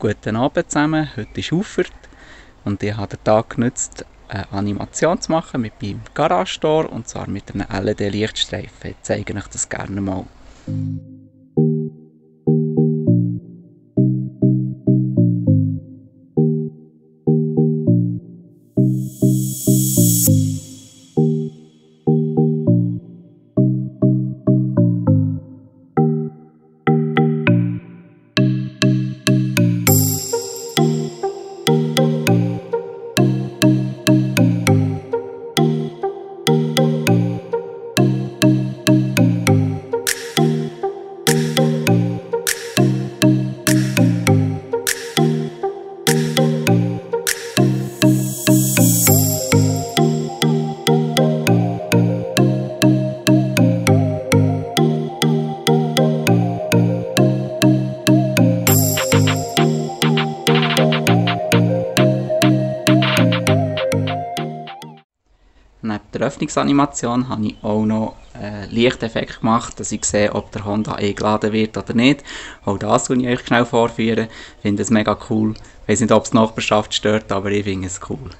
Guten Abend zusammen, heute ist Ufert und ich habe den Tag genutzt, eine Animation zu machen mit meinem Garage-Tor und zwar mit einem LED-Lichtstreifen. Ich zeige euch das gerne mal. Neben der Öffnungsanimation habe ich auch noch einen Lichteffekt gemacht, dass ich sehe, ob der Honda eingeladen wird oder nicht. Auch das will ich euch schnell vorführen. Ich finde es mega cool. Ich weiß nicht, ob es die Nachbarschaft stört, aber ich finde es cool.